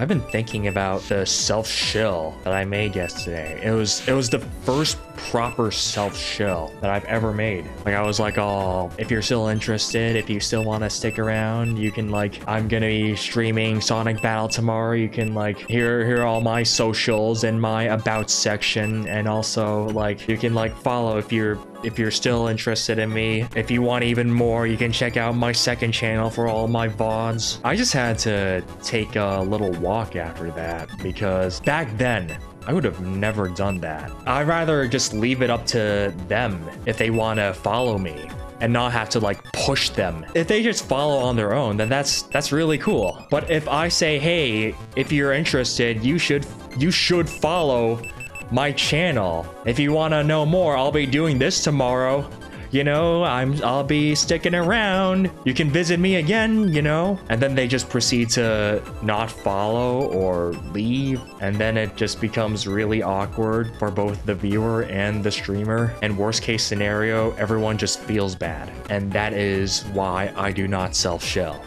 I've been thinking about the self shill that I made yesterday. It was it was the first proper self shill that I've ever made. Like I was like, oh, if you're still interested, if you still want to stick around, you can like I'm gonna be streaming Sonic Battle tomorrow. You can like hear hear all my socials and my about section, and also like you can like follow if you're if you're still interested in me. If you want even more, you can check out my second channel for all my VODs. I just had to take a little walk after that because back then, I would have never done that. I'd rather just leave it up to them if they want to follow me and not have to like push them. If they just follow on their own, then that's that's really cool. But if I say, "Hey, if you're interested, you should you should follow my channel. If you want to know more, I'll be doing this tomorrow. You know, I'm I'll be sticking around. You can visit me again, you know? And then they just proceed to not follow or leave, and then it just becomes really awkward for both the viewer and the streamer. And worst case scenario, everyone just feels bad. And that is why I do not self-shill.